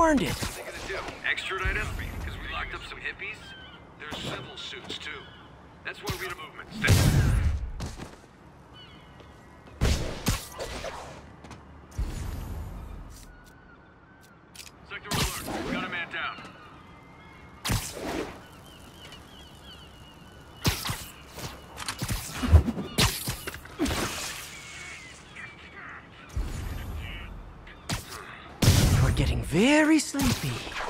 You earned it. Extradite us? Because we locked up some hippies? There's civil suits, too. That's why we the movement. Getting very sleepy.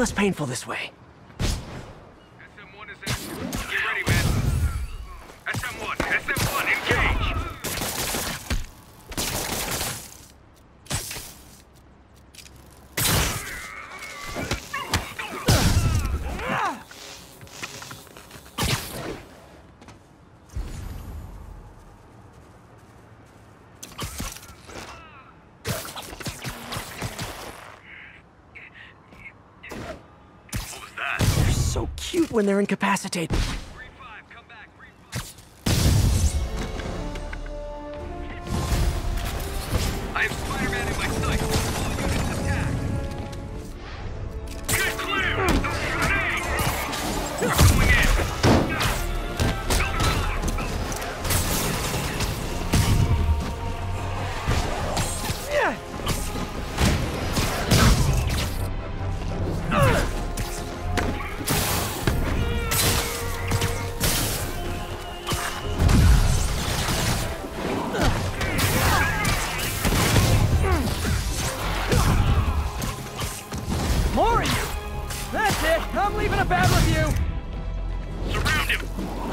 less painful this way. Cute when they're incapacitated. Green 5, come back, Green 5. I have Spider-Man in my sight. I'm leaving a bad review! Surround him!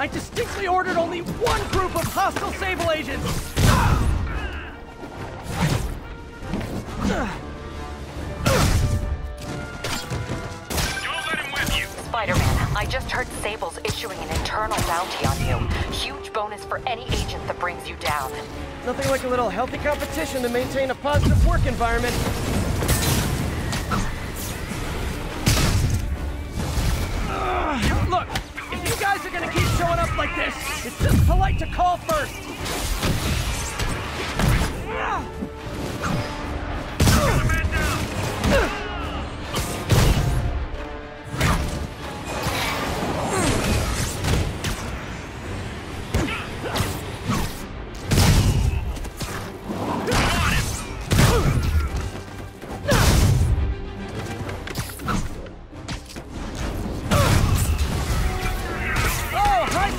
I distinctly ordered only one group of hostile Sable agents! Don't let him whip you! Spider-Man, I just heard Sable's issuing an internal bounty on you. Huge bonus for any agent that brings you down. Nothing like a little healthy competition to maintain a positive work environment.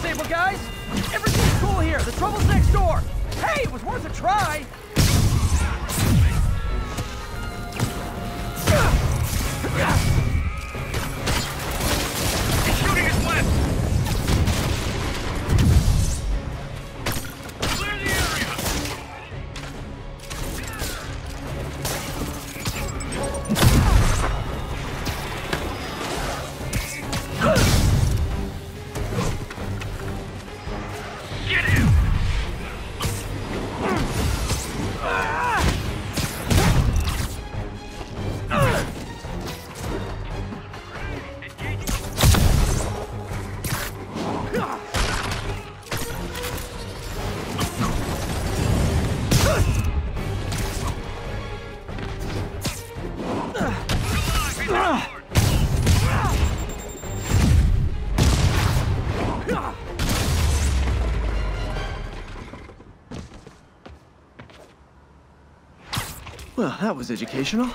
Sable guys! Everything's cool here. The trouble's next door. Hey, it was worth a try. Well, that was educational.